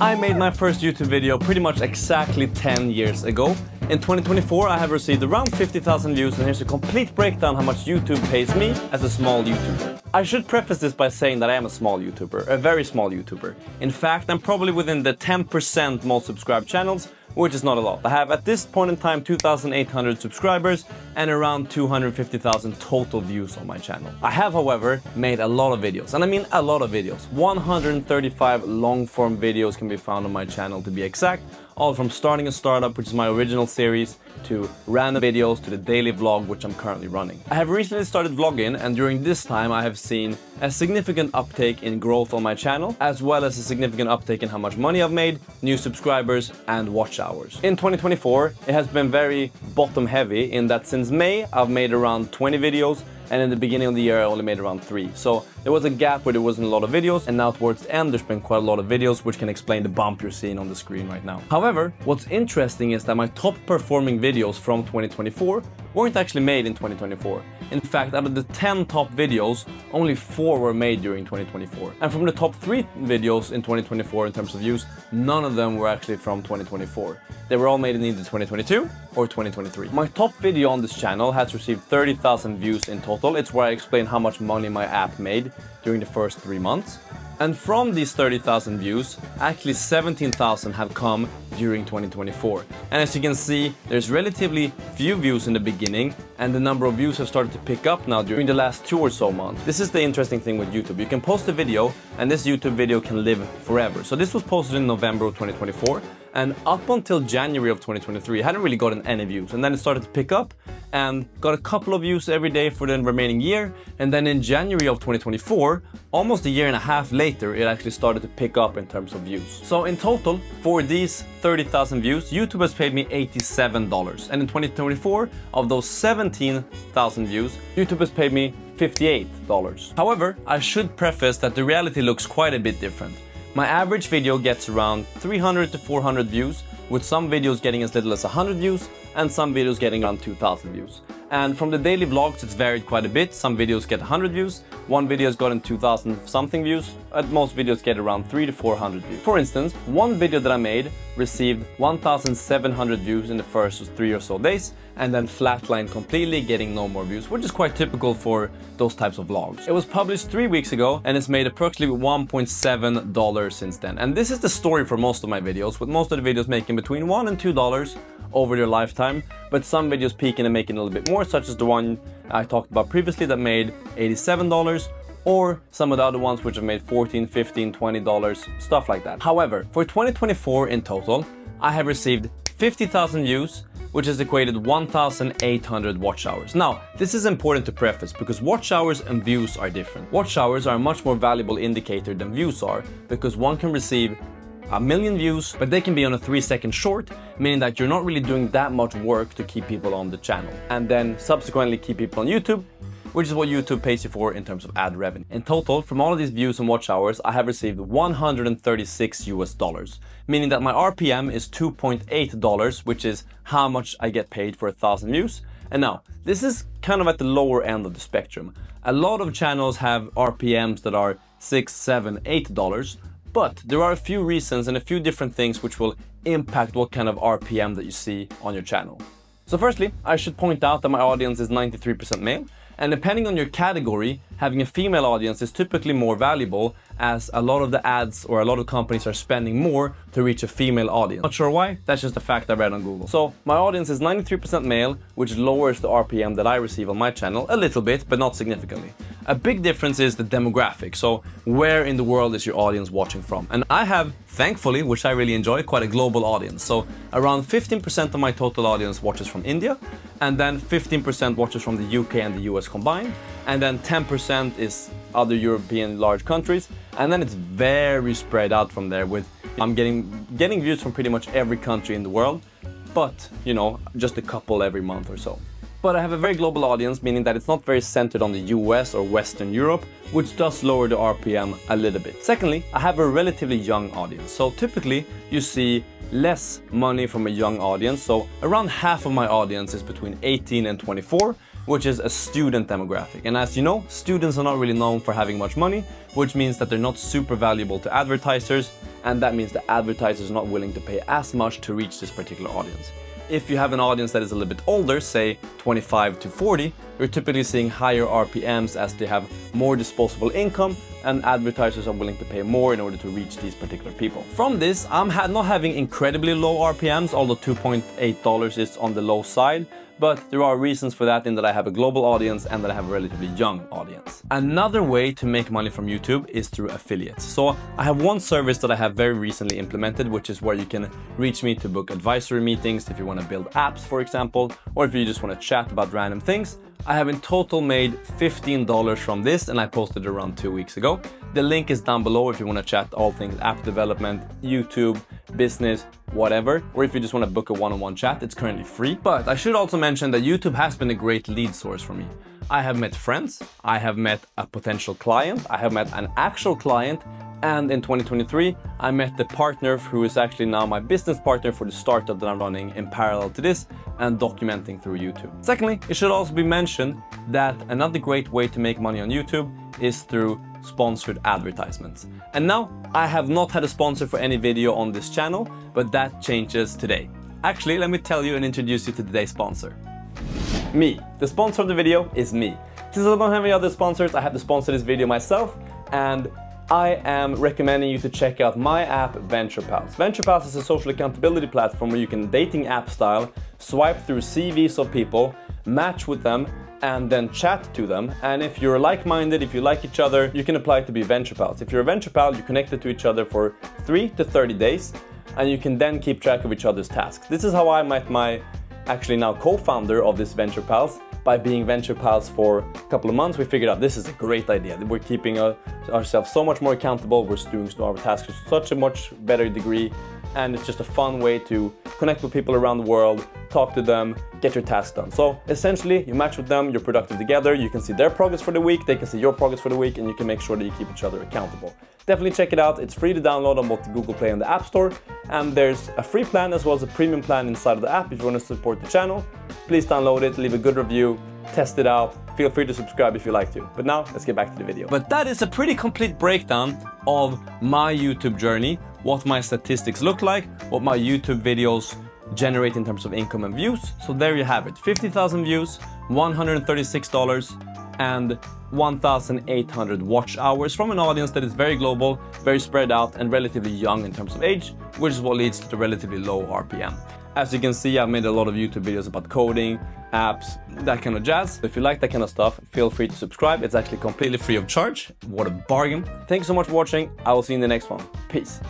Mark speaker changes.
Speaker 1: I made my first YouTube video pretty much exactly 10 years ago. In 2024, I have received around 50,000 views and here's a complete breakdown how much YouTube pays me as a small YouTuber. I should preface this by saying that I am a small YouTuber, a very small YouTuber. In fact, I'm probably within the 10% most subscribed channels, which is not a lot. I have at this point in time 2,800 subscribers and around 250,000 total views on my channel. I have, however, made a lot of videos, and I mean a lot of videos. 135 long form videos can be found on my channel to be exact, all from starting a startup, which is my original series, to random videos, to the daily vlog, which I'm currently running. I have recently started vlogging, and during this time I have seen a significant uptake in growth on my channel, as well as a significant uptake in how much money I've made, new subscribers, and watch hours. In 2024, it has been very bottom heavy in that since May, I've made around 20 videos, and in the beginning of the year I only made around three. So there was a gap where there wasn't a lot of videos and now towards the end there's been quite a lot of videos which can explain the bump you're seeing on the screen right now. However, what's interesting is that my top performing videos from 2024 weren't actually made in 2024. In fact, out of the 10 top videos, only 4 were made during 2024. And from the top 3 videos in 2024 in terms of views, none of them were actually from 2024. They were all made in either 2022 or 2023. My top video on this channel has received 30,000 views in total. It's where I explain how much money my app made during the first 3 months. And from these 30,000 views, actually 17,000 have come during 2024. And as you can see, there's relatively few views in the beginning, and the number of views have started to pick up now during the last two or so months. This is the interesting thing with YouTube. You can post a video, and this YouTube video can live forever. So this was posted in November of 2024, and up until January of 2023, I hadn't really gotten any views. And then it started to pick up and got a couple of views every day for the remaining year. And then in January of 2024, almost a year and a half later, it actually started to pick up in terms of views. So in total, for these 30,000 views, YouTube has paid me $87. And in 2024, of those 17,000 views, YouTube has paid me $58. However, I should preface that the reality looks quite a bit different. My average video gets around 300 to 400 views, with some videos getting as little as 100 views and some videos getting around 2000 views. And from the daily vlogs, it's varied quite a bit. Some videos get 100 views, one video has gotten 2000 something views, and most videos get around 3 to 400 views. For instance, one video that I made received 1700 views in the first three or so days, and then flatlined completely, getting no more views, which is quite typical for those types of vlogs. It was published three weeks ago, and it's made approximately $1.7 since then. And this is the story for most of my videos, with most of the videos making between 1 and $2 over their lifetime, but some videos peaking and making a little bit more, such as the one I talked about previously that made $87, or some of the other ones which have made $14, $15, 20 dollars, stuff like that. However, for 2024 in total, I have received 50,000 views, which is equated 1,800 watch hours. Now, this is important to preface because watch hours and views are different. Watch hours are a much more valuable indicator than views are because one can receive a million views, but they can be on a three second short, meaning that you're not really doing that much work to keep people on the channel. And then subsequently keep people on YouTube, which is what YouTube pays you for in terms of ad revenue. In total, from all of these views and watch hours, I have received 136 US dollars, meaning that my RPM is $2.8, which is how much I get paid for a thousand views. And now, this is kind of at the lower end of the spectrum. A lot of channels have RPMs that are six, seven, eight dollars, but there are a few reasons and a few different things which will impact what kind of RPM that you see on your channel. So firstly, I should point out that my audience is 93% male, and depending on your category, having a female audience is typically more valuable as a lot of the ads or a lot of companies are spending more to reach a female audience. Not sure why, that's just a fact I read on Google. So my audience is 93% male, which lowers the RPM that I receive on my channel a little bit, but not significantly. A big difference is the demographic, so where in the world is your audience watching from? And I have, thankfully, which I really enjoy, quite a global audience. So around 15% of my total audience watches from India, and then 15% watches from the UK and the US combined, and then 10% is other European large countries, and then it's very spread out from there with I'm getting getting views from pretty much every country in the world, but you know, just a couple every month or so but I have a very global audience, meaning that it's not very centered on the US or Western Europe, which does lower the RPM a little bit. Secondly, I have a relatively young audience, so typically you see less money from a young audience, so around half of my audience is between 18 and 24, which is a student demographic. And as you know, students are not really known for having much money, which means that they're not super valuable to advertisers, and that means the advertisers are not willing to pay as much to reach this particular audience. If you have an audience that is a little bit older, say 25 to 40, you're typically seeing higher RPMs as they have more disposable income and advertisers are willing to pay more in order to reach these particular people. From this, I'm ha not having incredibly low RPMs, although $2.8 is on the low side, but there are reasons for that in that I have a global audience and that I have a relatively young audience. Another way to make money from YouTube is through affiliates. So I have one service that I have very recently implemented, which is where you can reach me to book advisory meetings if you want to build apps, for example, or if you just want to chat about random things. I have in total made $15 from this and I posted around two weeks ago. The link is down below if you want to chat all things app development, YouTube, business, whatever, or if you just want to book a one-on-one chat, it's currently free. But I should also mention that YouTube has been a great lead source for me. I have met friends, I have met a potential client, I have met an actual client, and in 2023, I met the partner who is actually now my business partner for the startup that I'm running in parallel to this and documenting through YouTube. Secondly, it should also be mentioned that another great way to make money on YouTube is through sponsored advertisements. And now I have not had a sponsor for any video on this channel, but that changes today. Actually, let me tell you and introduce you to today's sponsor. Me. The sponsor of the video is me. Since I don't have any other sponsors, I have to sponsor this video myself and I am recommending you to check out my app VenturePals. VenturePals is a social accountability platform where you can dating app style swipe through CVs of people, match with them, and then chat to them. And if you're like-minded, if you like each other, you can apply to be venture pals. If you're a venture pal, you connect to each other for 3 to 30 days, and you can then keep track of each other's tasks. This is how I met my actually now co-founder of this venture pals by being venture pals for a couple of months we figured out this is a great idea we're keeping ourselves so much more accountable we're doing our tasks to such a much better degree and it's just a fun way to connect with people around the world, talk to them, get your tasks done. So essentially, you match with them, you're productive together, you can see their progress for the week, they can see your progress for the week, and you can make sure that you keep each other accountable. Definitely check it out. It's free to download on both the Google Play and the App Store. And there's a free plan as well as a premium plan inside of the app if you want to support the channel. Please download it, leave a good review, test it out. Feel free to subscribe if you like to. But now, let's get back to the video. But that is a pretty complete breakdown of my YouTube journey what my statistics look like, what my YouTube videos generate in terms of income and views. So there you have it, 50,000 views, $136 and 1,800 watch hours from an audience that is very global, very spread out and relatively young in terms of age, which is what leads to the relatively low RPM. As you can see, I've made a lot of YouTube videos about coding, apps, that kind of jazz. If you like that kind of stuff, feel free to subscribe. It's actually completely free of charge. What a bargain. Thanks so much for watching. I will see you in the next one. Peace.